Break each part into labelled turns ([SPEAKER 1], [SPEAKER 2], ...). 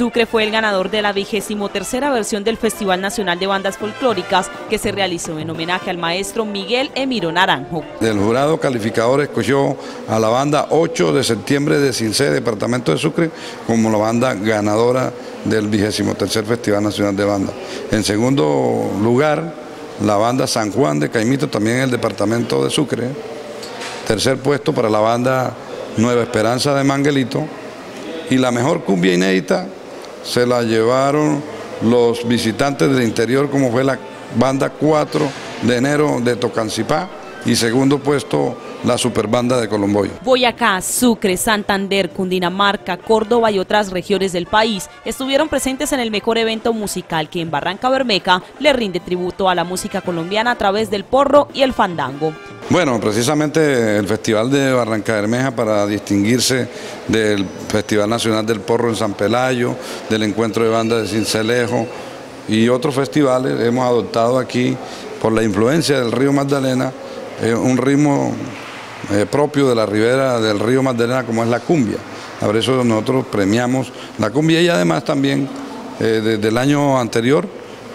[SPEAKER 1] Sucre fue el ganador de la vigésimo tercera versión del Festival Nacional de Bandas Folclóricas que se realizó en homenaje al maestro Miguel Emiro Naranjo.
[SPEAKER 2] El jurado calificador escogió a la banda 8 de septiembre de Cincé, departamento de Sucre, como la banda ganadora del vigésimo tercer Festival Nacional de Bandas. En segundo lugar, la banda San Juan de Caimito, también en el departamento de Sucre. Tercer puesto para la banda Nueva Esperanza de Manguelito. Y la mejor cumbia inédita se la llevaron los visitantes del interior, como fue la banda 4 de enero de Tocancipá. Y segundo puesto la superbanda de Colomboyo.
[SPEAKER 1] Boyacá, Sucre, Santander, Cundinamarca, Córdoba y otras regiones del país estuvieron presentes en el mejor evento musical que en Barranca Bermeja le rinde tributo a la música colombiana a través del porro y el fandango.
[SPEAKER 2] Bueno, precisamente el Festival de Barranca Bermeja para distinguirse del Festival Nacional del Porro en San Pelayo, del Encuentro de Bandas de Cincelejo y otros festivales hemos adoptado aquí por la influencia del río Magdalena eh, un ritmo eh, propio de la ribera del río Magdalena como es la cumbia. Por eso nosotros premiamos la cumbia y además también eh, desde el año anterior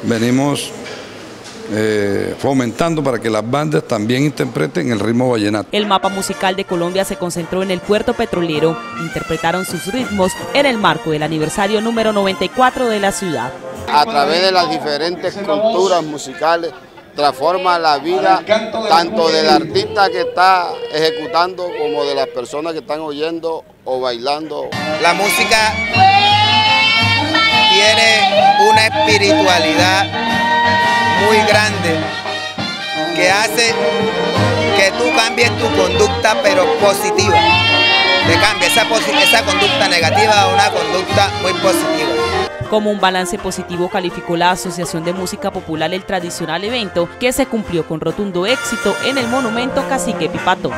[SPEAKER 2] venimos eh, fomentando para que las bandas también interpreten el ritmo vallenato.
[SPEAKER 1] El mapa musical de Colombia se concentró en el puerto petrolero. Interpretaron sus ritmos en el marco del aniversario número 94 de la ciudad.
[SPEAKER 3] A través de las diferentes culturas musicales transforma la vida tanto del artista que está ejecutando como de las personas que están oyendo o bailando.
[SPEAKER 4] La música tiene una espiritualidad muy grande que hace que tú cambies tu conducta pero positiva. Te cambia esa, esa conducta negativa a una conducta muy positiva.
[SPEAKER 1] Como un balance positivo calificó la Asociación de Música Popular el tradicional evento que se cumplió con rotundo éxito en el monumento Cacique Pipato.